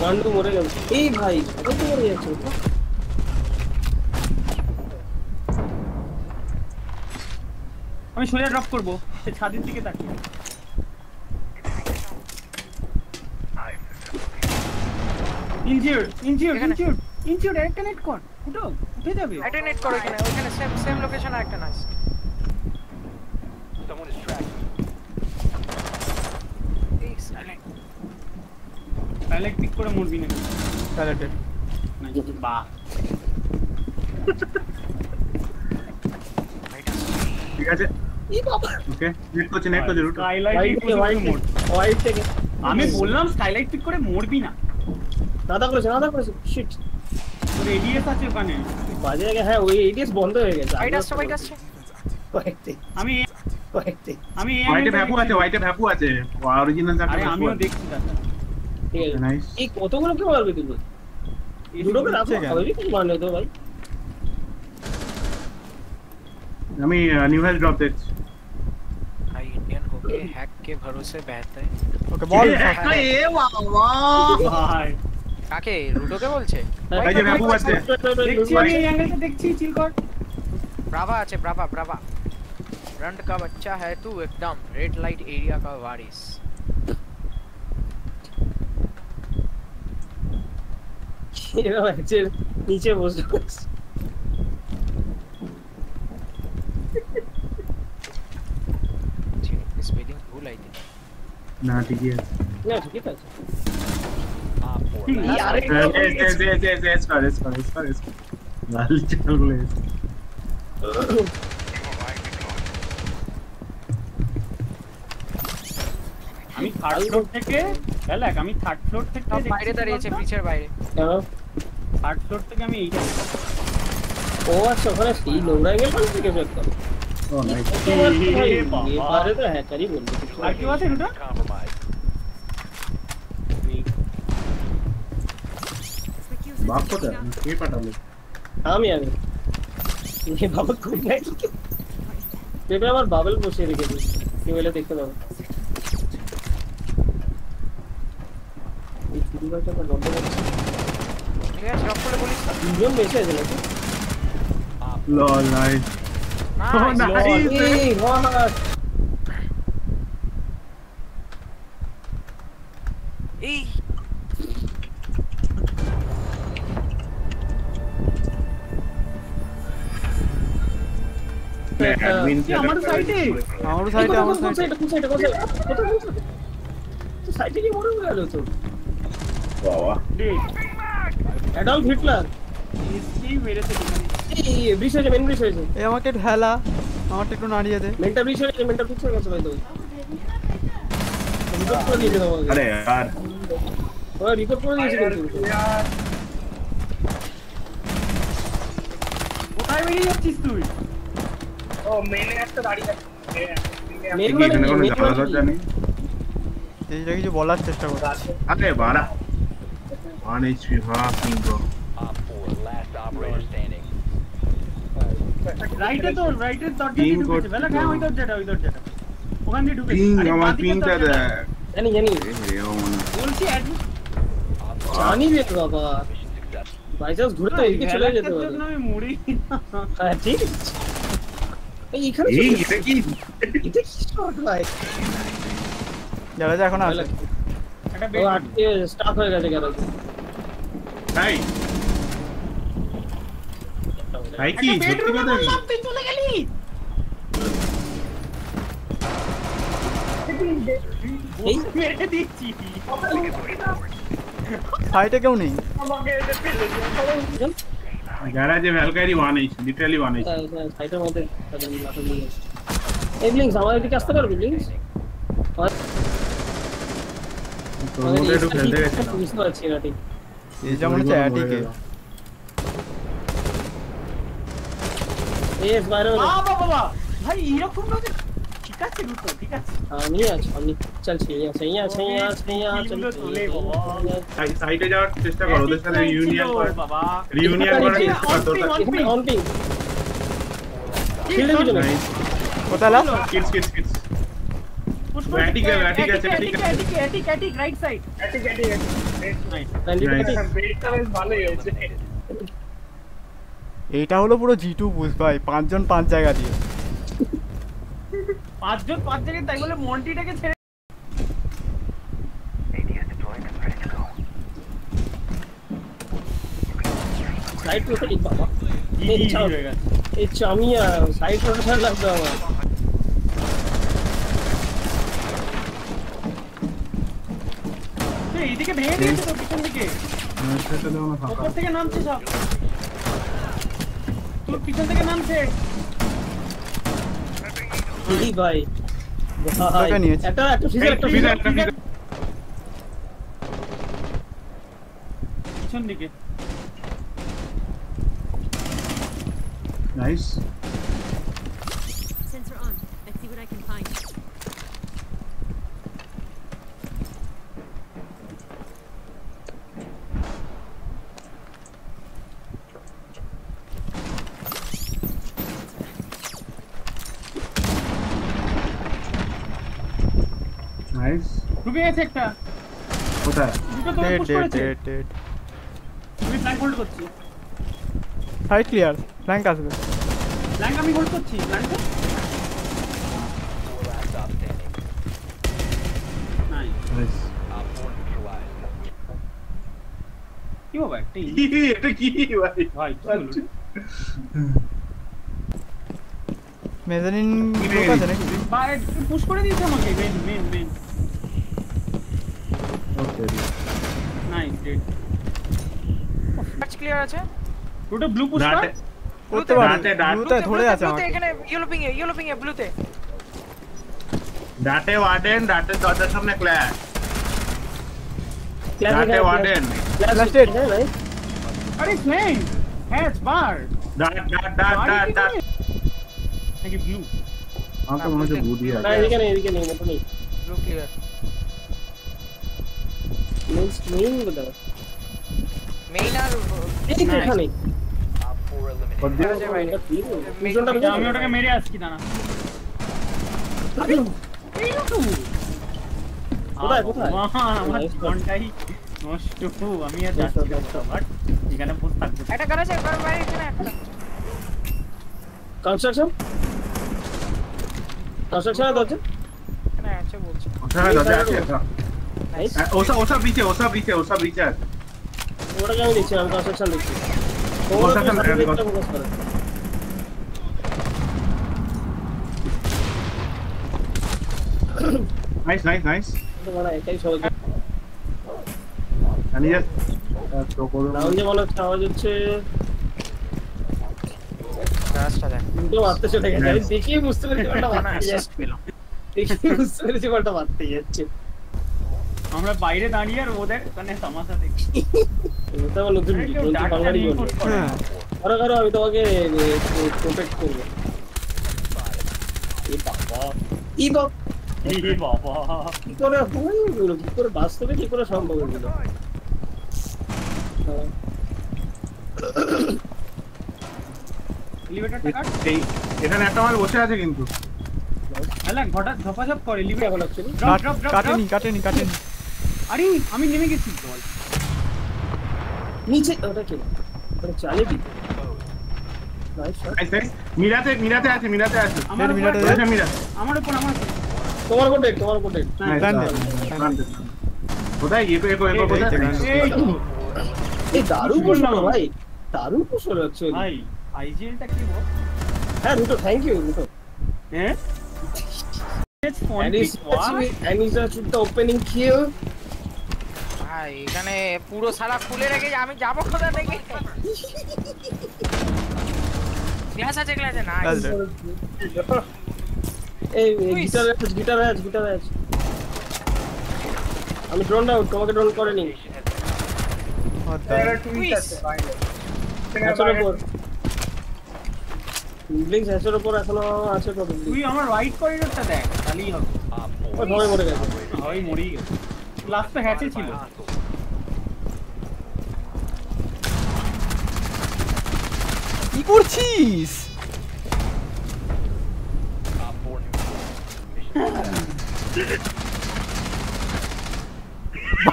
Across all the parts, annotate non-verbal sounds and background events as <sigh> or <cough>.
গান্ডু মরে গেল। এই ভাই সবাই মরে যাচ্ছে আমি সোজা ড্রপ করব সে ছাদের দিকে তাকিয়ে। Injured injured. ইনজিউর্ড ইনজিউর্ড একটা নেট কর উঠো। উঠে যাবে একটা নেট করো এখানে ওখানে সেম সেম লোকেশন একটা নাইস Someone is tracked. এই সাইলেন্ট তাহলে পিক করে মরবি না বাহ ঠিক আছে ওকে নেট করছি নেট করছি রুট স্কাইলাইট হোয়াইট থেকে হোয়াইট থেকে থেকে আমি বললাম স্কাইলাইট পিক করে মরবি না। দাদা করেছে দাদা করেছে। শিট এডিএস আছে ওখানে বাজে আগে হ্যাঁ ওই এডিএস বন্ধ হয়ে গেছে হোয়াইট আসছে হোয়াইট আসছে হোয়াইট থেকে আমি হোয়াইট থেকে আমি হোয়াইটে ভ্যাপু আছে হোয়াইটে ভ্যাপু আছে অরিজিনাল আরে চাকা আমিও দেখছি দাদা ঠিক আছে নাইস এই কতগুলো কি মারবে তুই দুটোকে রাখো নিচে কেন? হবে কি মারলে তো ভাই আমি নিউ হেলথ ড্রপ দেখছি भाई इंडियन होके हैक के भरोसे बहते हैं ওকে বল এ বাবা ভাই কাকে রুডোকে বলছে এই যে ভ্যাপু আছে দেখছি আমি এই অ্যাঙ্গেলটা দেখছি চিল কর ब्रावा আছে ब्रावा ब्रावा रंड का बच्चा है तू एकदम रेड लाइट एरिया का वारिस এরা হচ্ছে নিচে বসে আছে। स्पेलिंग भूल आई थी না ঠিকই আছে না ঠিক আছে Op 4 Hmm. last আরে S S S S S কর এস কর এস কর এস কর লাল চাল গুলো এস আমি থার্ড ফ্লোর থেকে দেখ আমি থার্ড ফ্লোর থেকে সব বাইরে দাঁড়িয়েছে পিছের বাইরে থার্ড ফ্লোর থেকে আমি এইটা ও আচ্ছা ওখানে সেই নোংরা গেল থেকে একদম ও নাইস এবারে তো হ্যাকারই বলবো কিছু আর কি আছে ওটা বাপ কোথায় কে পাঠালো আমি বাবা পেপে আমার বাবল বসিয়ে রেখেছি। কেউ এলে দেখতে পাবো। এই চুরি বাজটা আমার বন্ধ করছে ঠিক আছে ড্রপ করে বলিস দুজন বেঁচে আছে নাকি? লল নাইস নাইস এই এই অ্যাডমিন আমার সাইডে আমার সাইডে আমার সাইডে সাইডে কোন সাইডে কোন সাইডে কোথায় সাইডে সাইডে কি মরে গেল তো। বাবা। অ্যাডলফ হিটলার এসি মেরেছে এই ব্রিজ হয়েছে মেন ব্রিজ হয়েছে। এই আমাকে একটু নাড়িয়ে দে। মেনটা ব্রিজ হয়েছে মেনটা ফিক্স হয়ে গেছে ভাই তো রিপোর্ট করে দিয়েছে আরে यार ওরা রিপোর্ট করে দিয়েছে কিন্তু। কোথায় বেরিয়ে যাচ্ছিস তুই? মেন কি মানে এখানে কোনো মেন জানা দরজা নেই এইটা কিছু বলার চেষ্টা কর আরে বাড়া ওয়ান এইচপি ভাগ bro Op 4 last operator standing. রাইটে তো রাইটের দরজা Ping দিয়ে ঢুকেছে করছে বেলা তো। হ্যাঁ ওই দরজাটা ওই দরজাটা ওখান দিয়ে ঢুকেছে পিং আরে, আমার বাঁ দিকের পিংটা দরজাটা। দেখ জানি জানি এ এমন বলছি admin- জানি রে বাবা Mission successful. বাই চান্স ঘুরে তো এদিকে চলে যেতে ভ্যালাক্সের পারে জন্য আমি মরি হ্যাঁ ঠিক আছে এই এই এটা কি এটা কি শট ভাই গ্যারেজে এখন আছে। একটা বেড আটকে স্টাক হয়ে গেছে গ্যারেজ তাই তাই কি সত্যি কথা তুই চলে গেলি? এই মেরে দিচ্ছি সাইডে কেউ নেই। লিটারালি ওয়ান এইচ সাইটের মধ্যে তাদের মাথা দিয়ে গেছে। এই ব্লিংস আমার এদিকে আসতে পারবি ব্লিংস তোর মধ্যে একটু খেলতে গেছিলাম বুঝতে পারছি না ঠিক এই যেমন হচ্ছে অ্যাটিকে এস বাইরে বেরো। বাবা বাবা ভাই এরকম ভাবে ঠিক আছে দুটো ঠিক আছে আমি আছি আমি চলছি আছে এই আছে এই আছে এই আছে এগুলো তোলে বাবা। সাইডে যাওয়ার চেষ্টা কর ওদের সাথে Attic line ইউনিয়ন ছিল, কর বাবা রিউনিয়ন করার এখানে চেষ্টা কর তোর on কাছে এখানে অন পিং শিল্ডের পিছনে Nice. কোথায় last Kids, kids, kids. Push করে Attic আছে, attic আছে, attic অ্যাটিক আছে। Attic attic attic right side ninety Nice. এইটা হলো পুরো জি টু বুঝ ভাই পাঁচজন পাঁচ জায়গা দিয়ে পাঁচজন পাঁচ জায়গায় তাই বলে মন্টিটাকে ছেড়ে সাইড রোটেট বাবা। এই ইজি চাও- হয়ে গেছে। এই চামিয়া সাইড রোটেশন লাগবে আমার। এইদিকে ভেঙে দিয়েছে তো পিছন দিকে। ওপর থেকে নামছে সব। তোর পিছন থেকে নামছে। এই ভাই ভাই তোকে নিয়েছি। একটা একটা ফিজার একটা Freezer, ফিজার একটা freezer। পিছন দিকে Nice. ঢুকে গেছে একটা। কোথায়? দুটো তো পুশ করেছে। ডেড ডেড আমি ফ্ল্যাঙ্ক হোল্ড করছি। সাইড ক্লিয়ার ফ্ল্যাঙ্ক আসবে। ফ্ল্যাঙ্ক আমি হোল্ড করছি flank Four last stop standing. নাই Nice. Op 4 neutralized. কি বাবা একটা এটা কি ভাই? ভাই মেজারিন পুশ করে দিয়েছে আমাকে main main main Okay. Nice dead March clear আছে দুটো ব্লু পুশ কর ডাটে- করতে পারি ডাটে, ডাটে। ব্লুতে ধরে আছে ব্লুতে আমাকে এখানে ইয়েলো পিং এ ইয়েলো পিং এ ব্লুতে ডাটে ওয়ার্ডেন, ডাটের দরজার সামনে clash. Class ডাটে warden. Last hit. হ্যাঁ ভাই আরে ফ্লেম হ্যাচ বার ডাট, ডাট, ডাট, ডাট, ডাট। নাকি ব্লু আমার তো মনে হচ্ছে বুদ্ধি না আছে। এদিকে নেই এদিকে নেই মতো নেই ব্লু ক্লিয়ার মেইন মেইন বলে মেইন আর এদিকে Nice. এখানে Op 4 eliminated. কত দিয়ে? আছে ভাই পিছনটা আমি ওটাকে মেরে আসছি দাঁড়া এই তো কোথায়, কোথায়? আমার Nice. জীবনটাই নষ্ট আমি আর যাচ্ছি না বাট এখানে বসে থাকবো একটা গান আছে একবার বাইরে এখানে একটা কনস্ট্রাকশন কনস্ট্রাকশন দরজা এখানে আছে বলছে ওখানে দরজা আছে ওসব নিচে ওসব নিচে ওসব নিচে আছে ওটাকে আমি দেখছি আমি ফোকাস করো। নাইস নাইস নাইস এটাই সহজ। আমি জাস্ট তো করব রাউন্ডে মনে হচ্ছে আওয়াজ হচ্ছে রাস্তা দেখ। চলে গেছে। আমি দেখেই বুঝতে পেরেছি ওটা মারতে যাচ্ছে। পেলাম বুঝতে পেরেছি ওটা মারতে যাচ্ছে। আমরা বাইরে দাঁড়িয়ে আর ওদের ওখানে তামাশা দেখছি বাঙালি করে। করো করো আমি তোমাকে প্রোটেক্ট করব। এই বাবা। এই বাবা। এই বাবা। কি করে হয় এগুলো কি করে বাস্তবে কি করে সম্ভব এগুলো? হ্যাঁ। এলিভেটরটা কাট। এখানে একটা মাল বসে আছে কিন্তু। হ্যালো ঘটা ঝপাঝপ করে কি এলিভেটর এখন ড্রপ ড্রপ ড্রপ কাটেনি কাটেনি কাটেনি। আরে আমি নেমে গেছি। বল নিচে ওটা কি? ওটা চালে দি মিরাতে মিরাতে আছে মিরাতে আছে। আমার উপর মিনিটে বসে মিরা। আমার উপর আমার তোমার কোটে তোমার কোটে it. কোথায়? একো একো এই, কোথায়? এই, তো। এই ভাই। দারুণ কুশল হচ্ছে। ভাই আইজিএলটা কি বল? হ্যাঁ দুটো। থ্যাংক ইউ দুটো। হ্যাঁ? And he's what? and he's just with the opening kill ভাই এখানে পুরো সারা খুলে রেখে আমি যাব কোথা থেকে? গ্লাস আছে গ্লাস না এই গিটার আছে গিটার আছে গিটার আছে। আমি ড্রোন ডাউন তোমাকে ড্রোন করে নি উপর। হ্যাচের উপর এখনও আছে কত তুই আমার রাইট করিডোরটা দেখ তাহলেই হবে। ওই সবাই মরে গেছে। মরেই গেছে। লাস্ট তো হ্যাচে ছিল। Ortiz!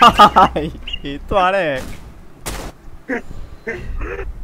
Vai! <laughs> Toarek! <laughs>